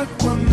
Aquaman.